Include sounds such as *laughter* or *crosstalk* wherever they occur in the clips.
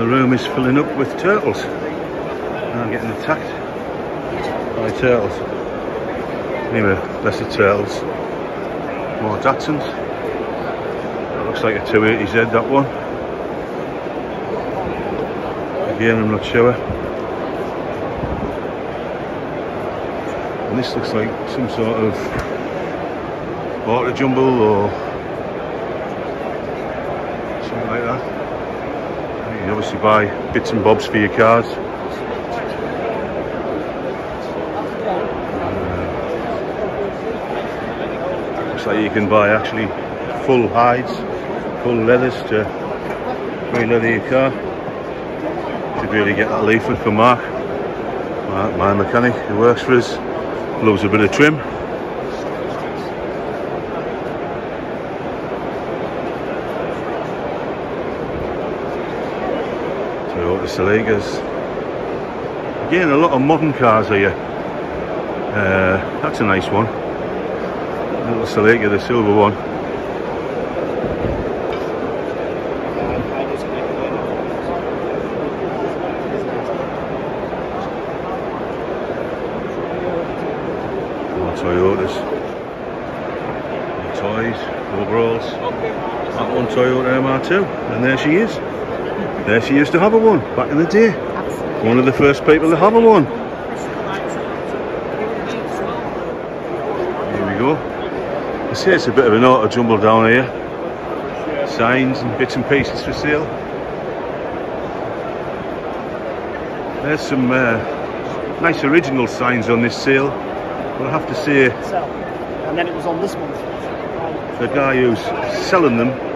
The room is filling up with turtles. I'm getting attacked by turtles. Anyway, less the turtles. More Datsuns. That looks like a 280Z, that one. Again, I'm not sure. And this looks like some sort of auto jumble or something like that. You obviously buy bits and bobs for your cars. Uh, looks like you can buy actually full hides, full leathers to re-leather your car. Should really get that leaflet for Mark, my, my mechanic who works for us. Loves a bit of trim. Celica's. Again, a lot of modern cars here. Uh, that's a nice one. Little Celica, the silver one. Toyotas. More toys, overalls. That one Toyota MR2, and there she is. There she used to have a one back in the day. One of the first people to have a one. Here we go. I see it's a bit of an auto jumble down here. Signs and bits and pieces for sale. There's some uh, nice original signs on this sale. But I have to say, And then it was on this one. the guy who's selling them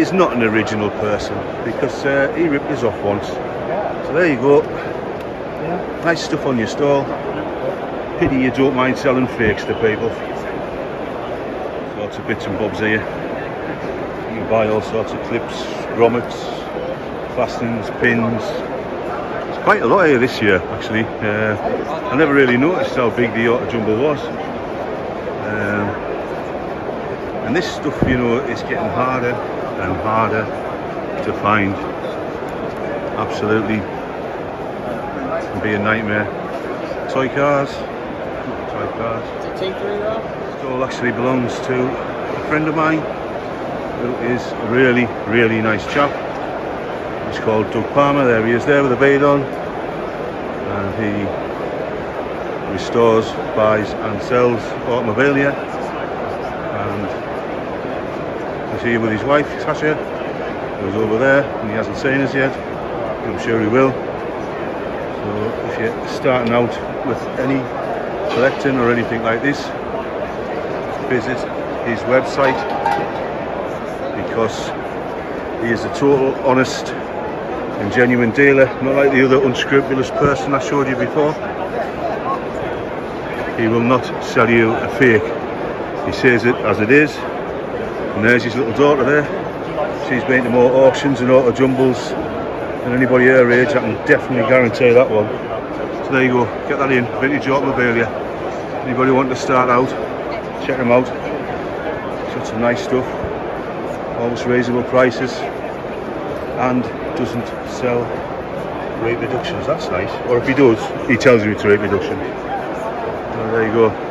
is not an original person because uh, he ripped us off once. So there you go. Yeah. Nice stuff on your stall. Pity you don't mind selling fakes to people. Lots of bits and bobs here. You can buy all sorts of clips, grommets, fastenings, pins. It's quite a lot here this year actually. Uh, I never really noticed how big the auto jumble was. Um, and this stuff, you know, is getting harder and harder to find. Absolutely, can be a nightmare. Toy cars, toy cars. Is it T3 though? Stall actually belongs to a friend of mine who is a really, really nice chap. He's called Doug Palmer. There he is, there with a beard on, and he restores, buys, and sells automobilia. He's here with his wife, Tasha, who's over there, and he hasn't seen us yet. I'm sure he will. So if you're starting out with any collecting or anything like this, visit his website because he is a total honest and genuine dealer, not like the other unscrupulous person I showed you before. He will not sell you a fake. He says it as it is. And there's his little daughter there. She's been to more auctions and auto jumbles than anybody her age. I can definitely guarantee that one. So there you go. Get that in. Vintage automobilia. Anybody want to start out? Check them out. Such some nice stuff. Almost reasonable prices. And doesn't sell rate reductions. That's nice. Or if he does, he tells you it's a rate reduction. There you go.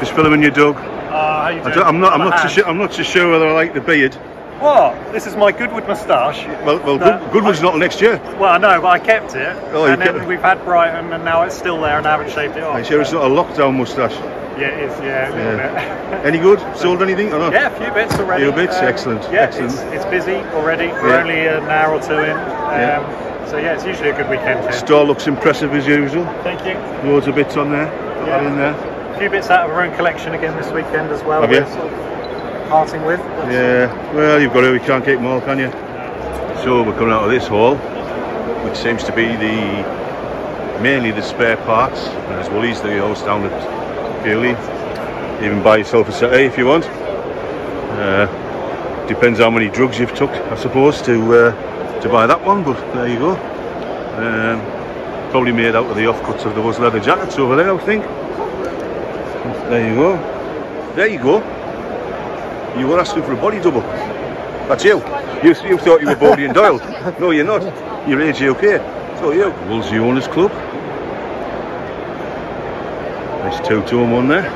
Just filming your dog. Uh, how you doing? I'm not. I'm not. Too sure, I'm not too sure whether I like the beard. What? This is my Goodwood moustache. Well, well, No, Goodwood's not next year. Well, I know, but I kept it. Oh, you and then we've had Brighton, and now it's still there, and I haven't shaved it off. Are you sure it's not a lockdown moustache? Yeah, it is. Yeah, a little Yeah. bit. *laughs* Any good? Sold anything or not? yeah, a few bits already. Um, Few bits? Excellent, Yeah, excellent. It's, it's busy already. We're Yeah. only an hour or two in. Um, Yeah. So yeah, it's usually a good weekend here. Store looks impressive as usual. Thank you. Loads of bits on there. Put that Yeah. in there. A few bits out of our own collection again this weekend as well. Have you? sort of parting with. Yeah. Well, you've got to. You can't keep them all, can you? So we're coming out of this hall, which seems to be the mainly the spare parts. And there's Woolies, the house down at Beaulieu. Even buy yourself a settee if you want. Uh, depends how many drugs you've took, I suppose, to uh, to buy that one. But there you go. Um, probably made out of the offcuts of those leather jackets over there, I think. There you go. There you go. You were asking for a body double. That's you. You, you thought you were Bodie and Doyle. No, you're not. You're AJOK. So you. Wolseley Owners Club. Nice two-tone one there.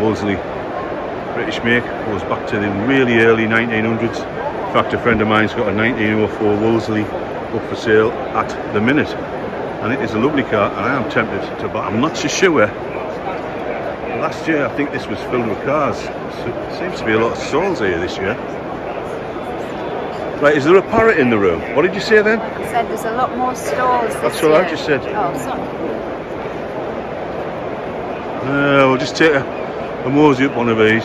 Wolseley, British make, goes back to the really early 1900s. In fact, a friend of mine's got a 1904 Wolseley up for sale at the minute. And it is a lovely car, and I am tempted to buy. I'm not so sure. Last year, I think this was filled with cars. So seems to be a lot of souls here this year. Right, is there a parrot in the room? What did you say then? I said there's a lot more stalls. That's what I just said. Oh, sorry. Uh, we'll just take a, a mosey up one of these.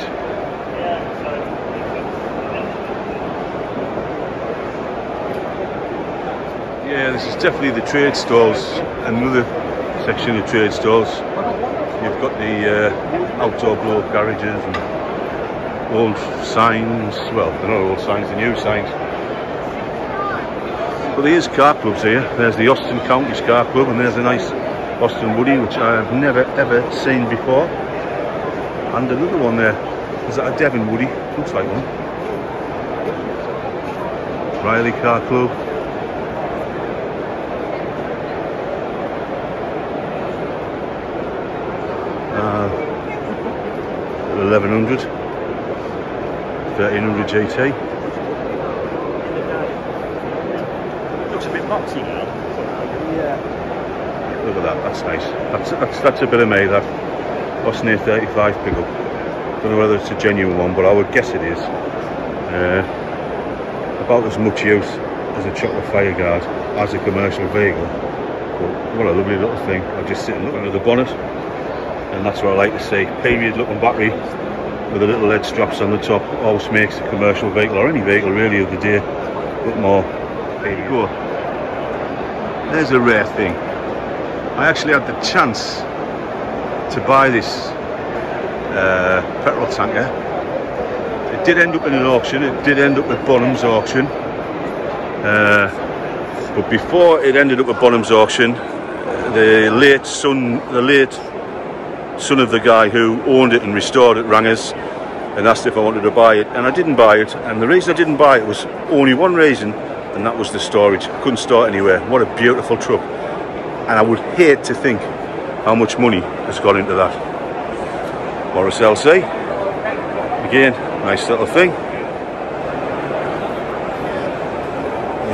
Yeah, this is definitely the trade stalls. Another section of trade stalls. You've got the uh, outdoor blow garages and old signs. Well, they're not old signs, they're new signs. But there is car clubs here. There's the Austin Counties Car Club and there's a nice Austin Woody which I have never ever seen before. And another one there. Is that a Devon Woody? Looks like one. Riley Car Club. Uh, 1100 1300 GT Looks a bit boxy now. Yeah. Look at that, that's nice. That's that's, that's a bit of me, that Austin A35 pickup. Don't know whether it's a genuine one, but I would guess it is. Uh, about as much use as a chocolate fire guard as a commercial vehicle. But what a lovely little thing. I'm just and look under the bonnet, and that's what I like to see. Period looking battery with the little lead straps on the top always makes a commercial vehicle or any vehicle really of the day look more. There you go. There's a rare thing. I actually had the chance to buy this uh, petrol tanker. It did end up in an auction. It did end up at Bonham's auction. Uh, but before it ended up at Bonham's auction, the late son, the late son of the guy who owned it and restored it rang us and asked if I wanted to buy it, and I didn't buy it. And the reason I didn't buy it was only one reason, and that was the storage. I couldn't store it anywhere. What a beautiful truck! And I would hate to think how much money has gone into that. Morris LC, again, nice little thing.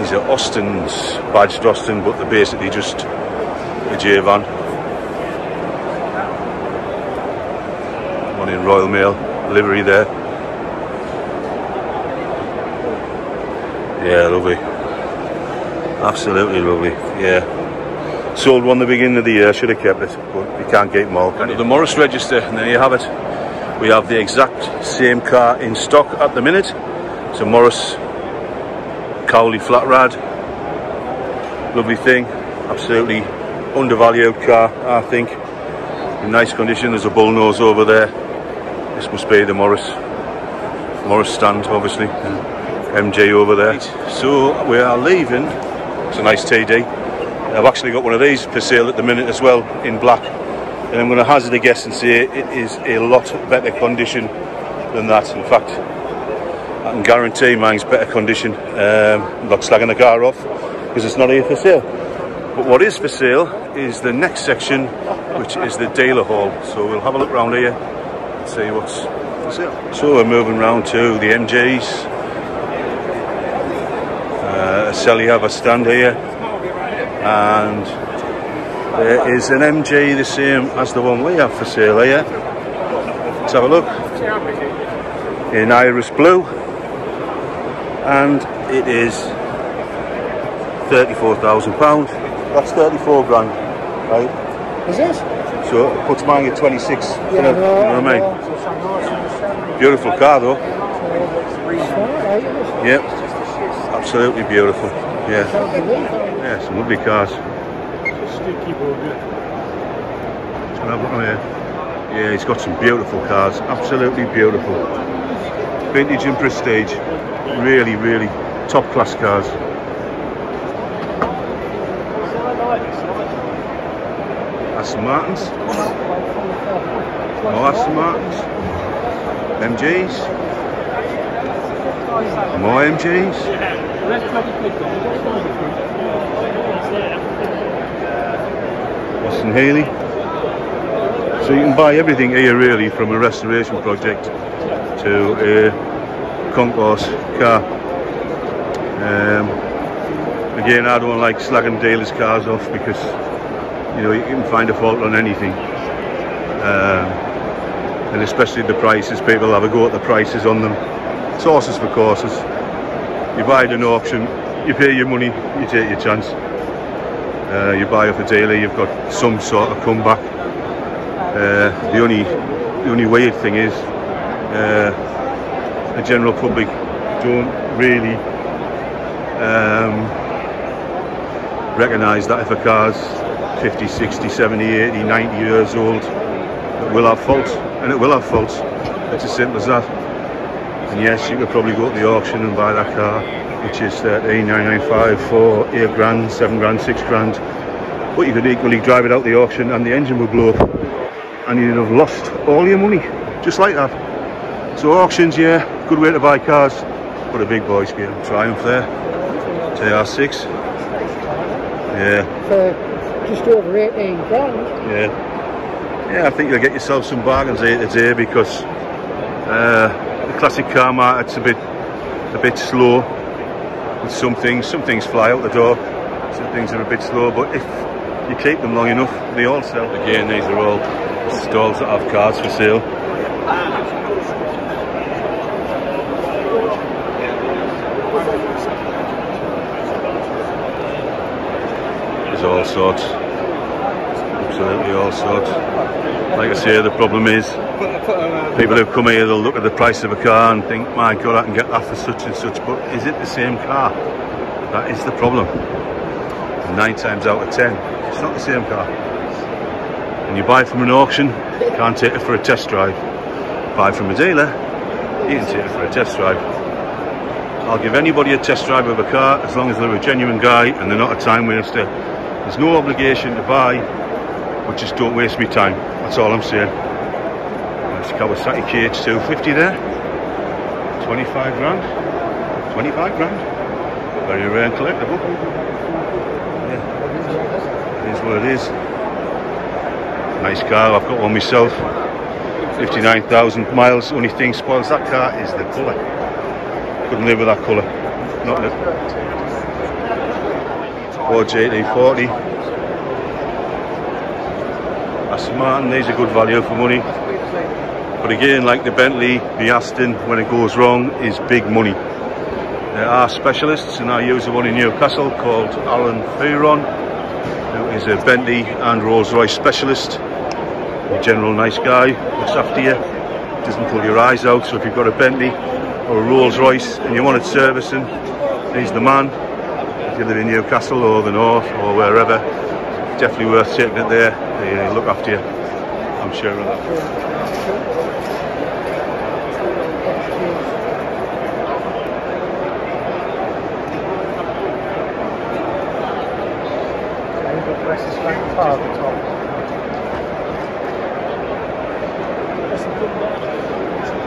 These are Austin's, badged Austin, but they're basically just a J van. One in Royal Mail livery there. Yeah, lovely. Absolutely lovely. Yeah. Sold one the beginning of the year, should have kept it, but you can't get all. Can? The Morris register, and there you have it. We have the exact same car in stock at the minute. It's a Morris Cowley flat rad. Lovely thing, absolutely undervalued car, I think. In nice condition, there's a bull nose over there. This must be the Morris Morris stand, obviously. MG over there. So we are leaving. It's a nice TD. I've actually got one of these for sale at the minute as well in black. And I'm going to hazard a guess and say it is a lot better condition than that. In fact, I can guarantee mine's better condition. Um, I'm not slagging the car off because it's not here for sale. But what is for sale is the next section, which is the dealer hall. So we'll have a look around here and see what's for. So we're moving round to the MGs. Uh, Selly have a stand here, and there is an MG the same as the one we have for sale here. Let's have a look. In iris blue, and it is thirty-four thousand pound. That's thirty-four grand, right? Is this? So it puts mine at twenty-six. you, know, you know what I mean? Beautiful car though. Yep, absolutely beautiful. Yeah, yeah, some lovely cars. Can I have a look here? Yeah, he's got some beautiful cars. Absolutely beautiful. Vintage and prestige. Really, really top class cars. Aston Martins. More Aston Martins. MGs. More MGs. Austin Healey. So you can buy everything here really from a restoration project to a concours car. Um, again, I don't like slagging dealers' cars off because you know you can find a fault on anything, um, and especially the prices. People have a go at the prices on them. Horses for courses. You buy at an auction, you pay your money, you take your chance. Uh, you buy off a dealer, you've got some sort of comeback. Uh, the only the only weird thing is uh, the general public don't really um, recognise that if a car's 50, 60, 70, 80, 90 years old, it will have faults, and it will have faults. It's as simple as that. And yes, you could probably go to the auction and buy that car, which is 13995 for 8 grand, 7 grand, 6 grand. But you could equally drive it out the auction and the engine will blow up and you'd have lost all your money, just like that. So auctions, yeah, good way to buy cars, but a big boys game. Triumph there, TR6. Yeah. Just over 18 grand. Yeah. Yeah, I think you'll get yourself some bargains here today because uh, the classic car market's a bit a bit slow with some things. Some things fly out the door, some things are a bit slow, but if you keep them long enough, they all sell. Again, these are all stalls that have cars for sale. All sorts. Absolutely all sorts. Like I say, the problem is people who come here, they'll look at the price of a car and think, my God, I can get that for such and such. But is it the same car? That is the problem. Nine times out of ten, it's not the same car. And you buy from an auction, can't take it for a test drive. Buy from a dealer, you can take it for a test drive. I'll give anybody a test drive of a car as long as they're a genuine guy and they're not a time waster. There's no obligation to buy, but just don't waste me time. That's all I'm saying. Nice Kawasaki KH250 there. 25 grand. 25 grand. Very rare and collectible. Yeah. It is what it is. Nice car, I've got one myself. 59,000 miles. Only thing spoils that car is the colour. Couldn't live with that colour. Not it. Ford GT40. Aston Martin, these are good value for money. But again, like the Bentley, the Aston, when it goes wrong, is big money. There are specialists, and I use the one in Newcastle called Alan Fearon, who is a Bentley and Rolls-Royce specialist. A general nice guy, looks after you, doesn't pull your eyes out. So if you've got a Bentley or a Rolls-Royce and you want it servicing, he's the man. If you live in Newcastle or the north or wherever, definitely worth taking it there. They look after you. I'm sure of that.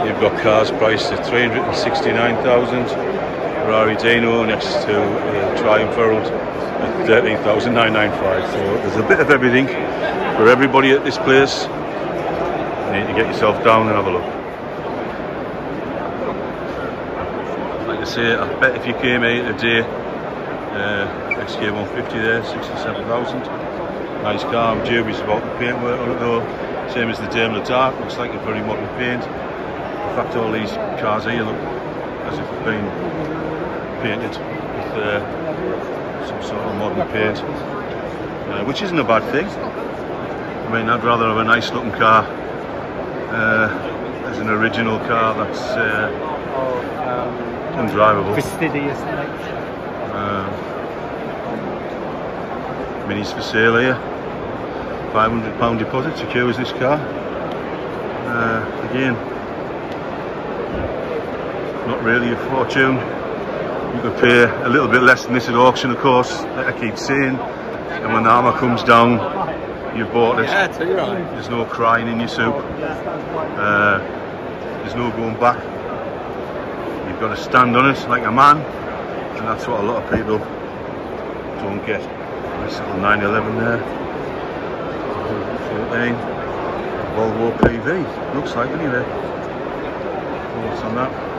You've got cars priced at 369,000. Ferrari Dino next to uh, Triumph Herald at 13,995. So there's a bit of everything for everybody at this place. You need to get yourself down and have a look. Like I say, I bet if you came here today, uh, XK150 there, 67,000. Nice car, I'm dubious about the paintwork on it though. Same as the Daimler Dart, looks like a very modern paint. In fact, all these cars here look as if they've been painted with uh, some sort of modern paint, uh, which isn't a bad thing. I mean, I'd rather have a nice looking car uh, as an original car that's uh, um, undrivable. fastidious. Uh, minis for sale here. £500 deposit secures this car. Uh, again, not really a fortune. You could pay a little bit less than this at auction, of course, like I keep saying. And when the hammer comes down, you've bought it. Yeah, you right. There's no crying in your soup. Uh, there's no going back. You've got to stand on it like a man, and that's what a lot of people don't get. Nice little 911 there. 14 Volvo PV. Looks like anyway. Thoughts on that?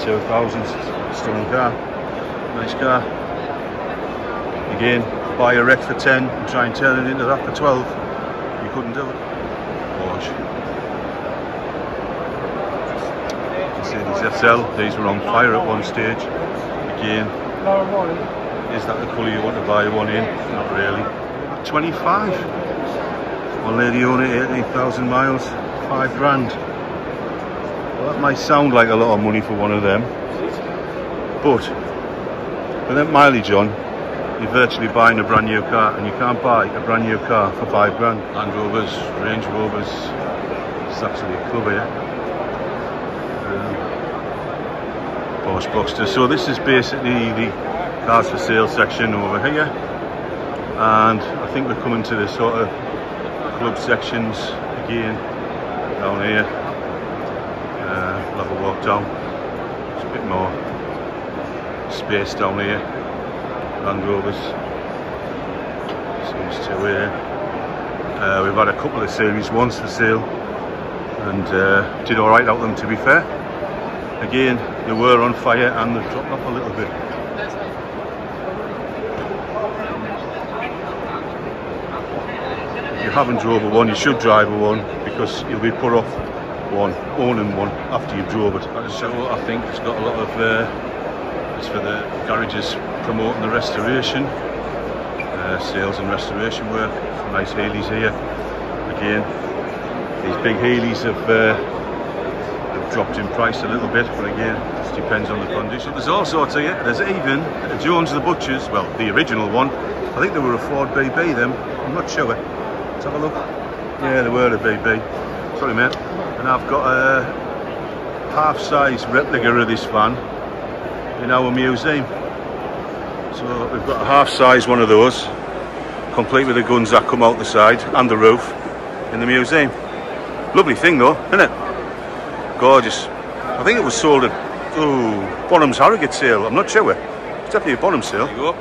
22,000 stunning car. Nice car. Again, buy a wreck for 10 and try and turn it into that for 12. You couldn't do it. Porsche. Mercedes SL, these were on fire at one stage. Again, is that the colour you want to buy one in? Not really. 25. One lady owned it, 18,000 miles, 5 grand. That might sound like a lot of money for one of them, but with that mileage on, you're virtually buying a brand new car, and you can't buy a brand new car for 5 grand. Land Rovers, Range Rovers, it's actually a club here. Um, Porsche Boxster. So this is basically the cars for sale section over here and I think we're coming to the sort of club sections again down here uh, a walk down. It's a bit more space down here. Land Rovers. Seems to here uh, we've had a couple of series ones for sale and uh, did alright out them to be fair. Again they were on fire and they've dropped off a little bit. If you haven't drove a one, you should drive a one because you'll be put off one, owning one after you've drove it. So I think it's got a lot of, uh, it's for the garages promoting the restoration, uh, sales and restoration work. Nice Healey's here. Again, these big Healey's have, uh, have dropped in price a little bit, but again, it depends on the condition. There's all sorts here. There's even Jones the Butchers, well, the original one. I think they were a Ford BB them. I'm not sure. Let's have a look. Yeah, they were a BB. Sorry, mate. And I've got a half-size replica of this van in our museum. So we've got a half-size one of those, complete with the guns that come out the side and the roof in the museum. Lovely thing though, isn't it? Gorgeous. I think it was sold at ooh, Bonham's Harrogate sale. I'm not sure. It's definitely a Bonham sale. You go.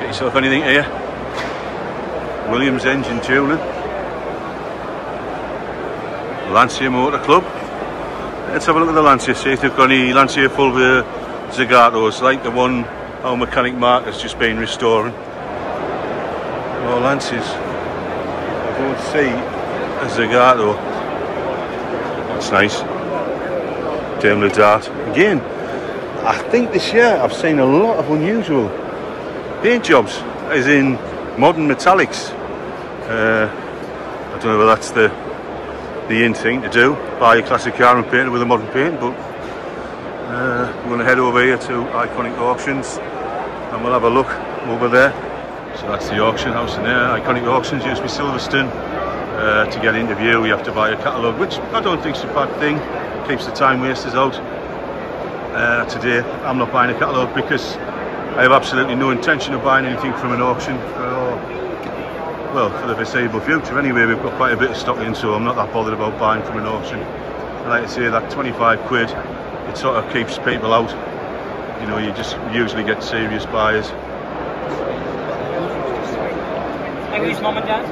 Get yourself anything here. Williams Engine Tuning. Lancia Motor Club. Let's have a look at the Lancia, see if they've got any Lancia Fulvia Zagatos, like the one our mechanic Mark has just been restoring. Oh, Lancias. I don't see a Zagato. That's nice. Daimler Dart. Again, I think this year I've seen a lot of unusual paint jobs, as in modern metallics. Uh, I don't know whether that's the the in thing to do, buy a classic car and paint it with a modern paint, but uh, we're going to head over here to Iconic Auctions and we'll have a look over there. So that's the auction house in there. Iconic Auctions used to be Silverstone. Uh, to get into view, you have to buy a catalogue, which I don't think is a bad thing. Keeps the time wasters out. Uh, today, I'm not buying a catalogue because I have absolutely no intention of buying anything from an auction well, for the foreseeable future. Anyway, we've got quite a bit of stock in, so I'm not that bothered about buying from an auction. I like to say that 25 quid, it sort of keeps people out. You know, you just usually get serious buyers. Who's mum and dad?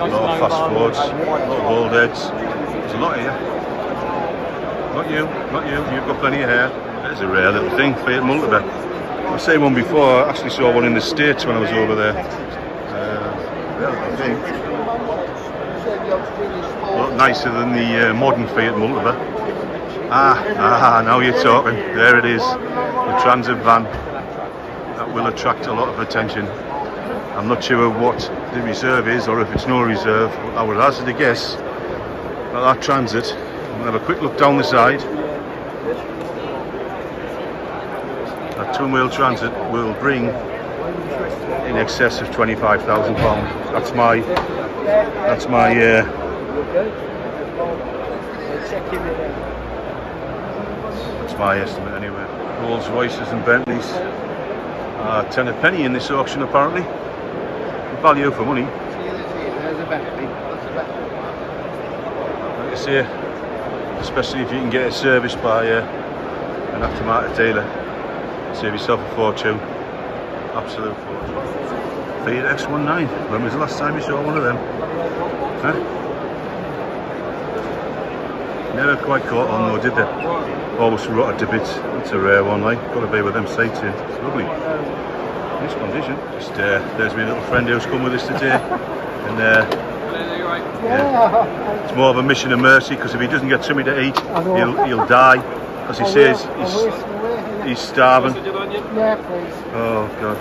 A lot of fast forwards, a lot of old heads. There's a lot here. Not you, not you, you've got plenty of hair. There's a rare little thing, Fiat Multipla. I've seen one before, I actually saw one in the States when I was over there. A lot nicer than the uh, modern Fiat Multipla. Ah, ah, now you're talking. There it is, the transit van. That will attract a lot of attention. I'm not sure what the reserve is or if it's no reserve. I would hazard a guess at that transit. We'll have a quick look down the side. That twin wheel transit will bring in excess of £25,000. That's my, that's my, uh, that's my estimate anyway. Rolls Royces and Bentleys Uh, ten a penny in this auction apparently. Value for money. Like I say, especially if you can get it serviced by uh, an aftermarket dealer, save yourself a fortune. Absolute fortune. Fiat X19. When was the last time you saw one of them? Huh? Never quite caught on though, did they? Always rotted to bits. It's a rare one, like. Got to be with them sights in. It's lovely. Nice condition. Just uh, there's my little friend who's come with us today, *laughs* and uh, yeah. It's more of a mission of mercy because if he doesn't get something to eat, he'll, he'll die. Because he *laughs* says he's, he's starving. Please. Oh god.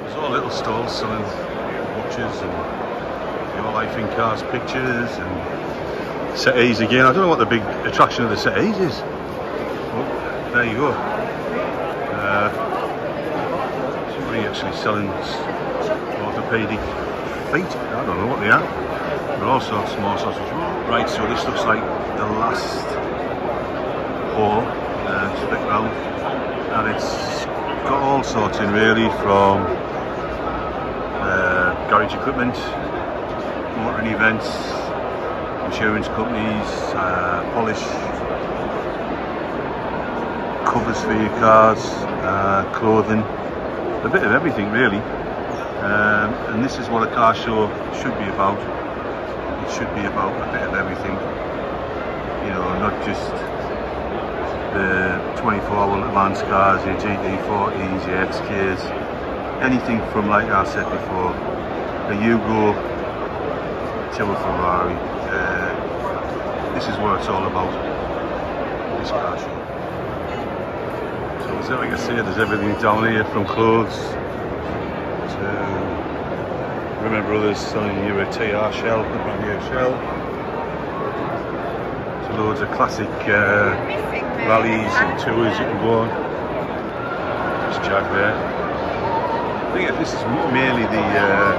There's all little stalls selling watches and your life in cars pictures and settees again. I don't know what the big attraction of the settees is. Well, there you go. Uh, somebody actually selling orthopedic feet. I don't know what they are. But all sorts, more of Right, so this looks like the last hall, uh, split round, and it's got all sorts in really from uh, garage equipment, motoring events, insurance companies, uh, polish, covers for your cars, uh, clothing, a bit of everything really. Um, and this is what a car show should be about. It should be about a bit of everything. You know, not just the 24 Le Mans cars, your GT40s, your XKs, anything from, like I said before, a Yugo to a Ferrari. Uh, this is what it's all about, this car show. So, as like I say, there's everything down here from clothes to Rimmer Brothers selling you a TR shell, a brand new shell. So loads of classic uh, rallies and tours you can go on. There's Jag there. I think this is mainly the uh,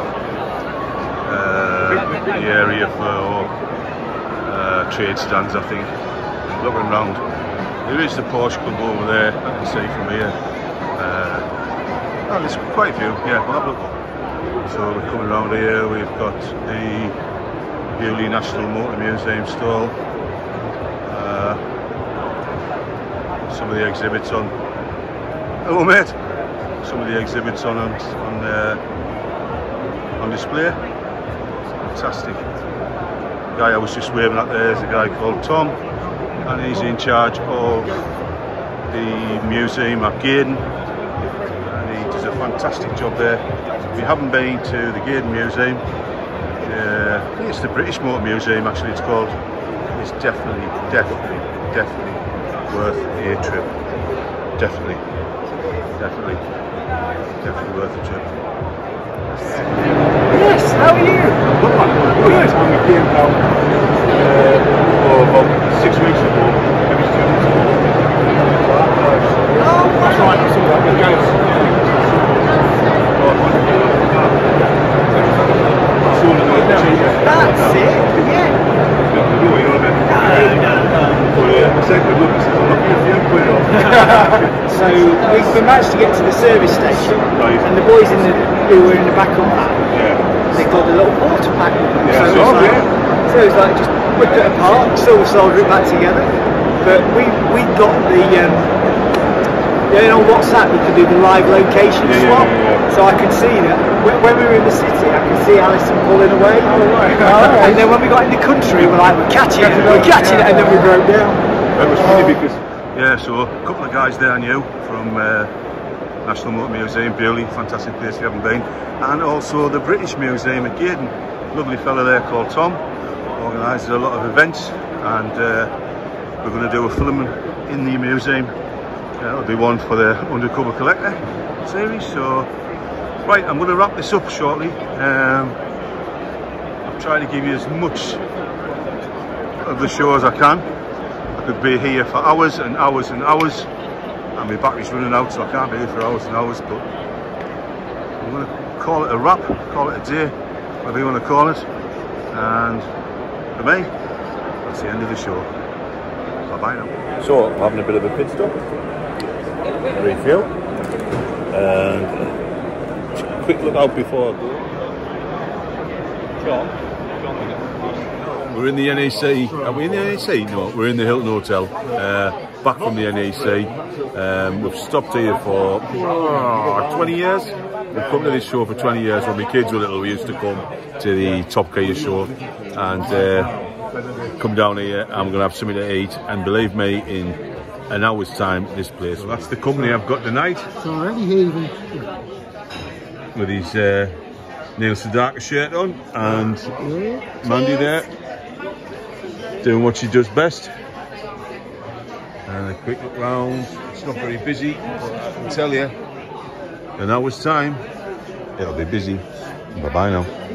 uh, the area for uh, trade stands. I think. Looking around, there is the Porsche Club over there. I can see from here. Uh, oh, there's quite a few. Yeah, we'll a. So we're coming around here. We've got the Beaulieu National Motor Museum stall. Some of the exhibits on. Hello, mate. Some of the exhibits on on on, uh, on display. Fantastic. The guy I was just waving at there is a guy called Tom, and he's in charge of the museum at Gaydon. And he does a fantastic job there. If you haven't been to the Gaydon Museum, uh, it's the British Motor Museum actually it's called. It's definitely, definitely, definitely worth a trip. Definitely, definitely, definitely worth a trip. Yes, how are you? Good. When we came down uh, oh, about six weeks ago, maybe two weeks ago. That's right, I saw that with Gareth. That's it, yeah. So we, we managed to get to the service station, Right. and the boys in the who were in the back of that, Yeah. they got the little water pack. Yeah, so, it was like, so it was like just ripped it apart, silver soldered it back together. But we we got the um, you know, on WhatsApp you could do the live location Yeah, swap, yeah, so I could see that when, when we were in the city, I could see Alison pulling away. Oh, right. *laughs* And then when we got in the country, we're like, we're catching it, we're catching it, and then we broke down. It was funny because yeah, so guys there I knew from uh, National Motor Museum, Beaulieu, fantastic place if you haven't been, and also the British Museum at Gaydon. Lovely fella there called Tom, organises a lot of events, and uh, we're going to do a film in the museum. Uh, That'll be one for the Undercover Collector series. So, right, I'm going to wrap this up shortly. Um, I'm trying to give you as much of the show as I can. I could be here for hours and hours and hours my battery's running out so I can't be here for hours and hours but I'm going to call it a wrap, call it a day, whatever you want to call it and for me that's the end of the show. Bye bye now. So having a bit of a pit stop, refuel And uh, quick look out before I go. We're in the NEC. Are we in the NEC? No, we're in the Hilton Hotel. Uh, back from the NEC. Um, we've stopped here for oh, 20 years. We've come to this show for 20 years. When my kids were little, we used to come to the Top Gear show and uh, come down here. I'm going to have something to eat. And believe me, in an hour's time, this place. that's the company I've got tonight It's already heaving. with his uh, Neil Sedaka shirt on and Mandy there doing what she does best. And a quick look round. It's not very busy, but I can tell you, an hour's time, it'll be busy. Bye bye now.